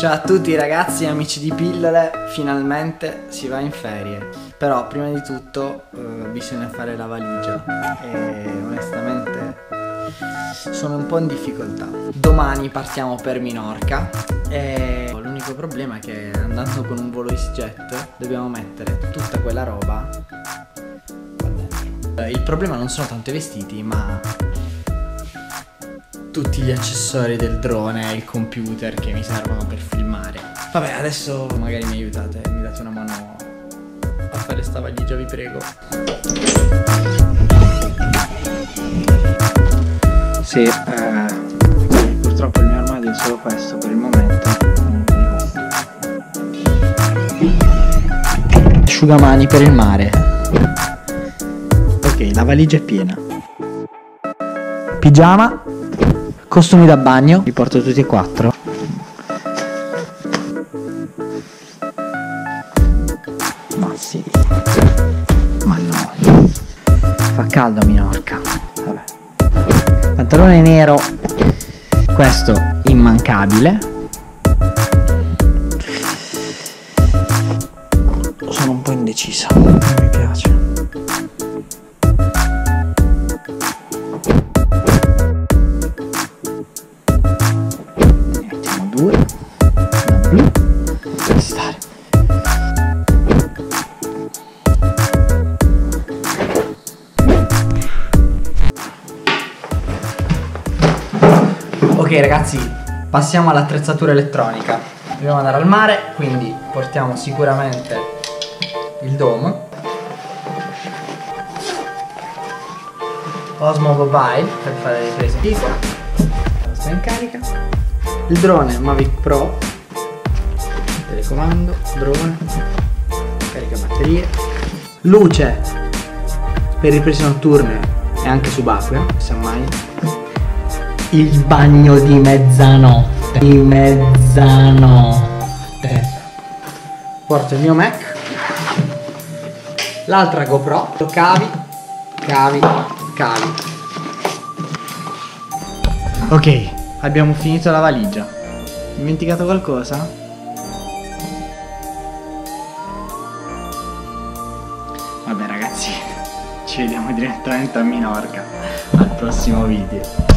Ciao a tutti ragazzi e amici di pillole, finalmente si va in ferie. Però prima di tutto eh, bisogna fare la valigia e onestamente sono un po' in difficoltà. Domani partiamo per Minorca e l'unico problema è che andando con un volo EasyJet dobbiamo mettere tutta quella roba qua dentro. Il problema non sono tanto i vestiti ma tutti gli accessori del drone e il computer che mi servono per filmare. Vabbè, adesso magari mi aiutate, mi date una mano a fare sta valigia, vi prego. Sì, eh, purtroppo il mio armadio è solo questo per il momento. Asciugamani per il mare. Ok, la valigia è piena. Pigiama Costumi da bagno, li porto tutti e quattro. Ma sì. Ma no. Fa caldo Minorca. Vabbè. Pantalone nero. Questo immancabile. Sono un po' indeciso. Non mi piace. Per stare. Ok ragazzi, passiamo all'attrezzatura elettronica. Dobbiamo andare al mare, quindi portiamo sicuramente il dome. Osmo Mobile per fare le riprese. Sta in carica il drone Mavic Pro telecomando drone carica batterie luce per riprese notturne e anche subacquea se mai il bagno di mezzanotte di mezzanotte porto il mio Mac l'altra GoPro cavi cavi cavi ok Abbiamo finito la valigia. Dimenticato qualcosa? Ragazzi, ci vediamo direttamente a Minorca al prossimo video.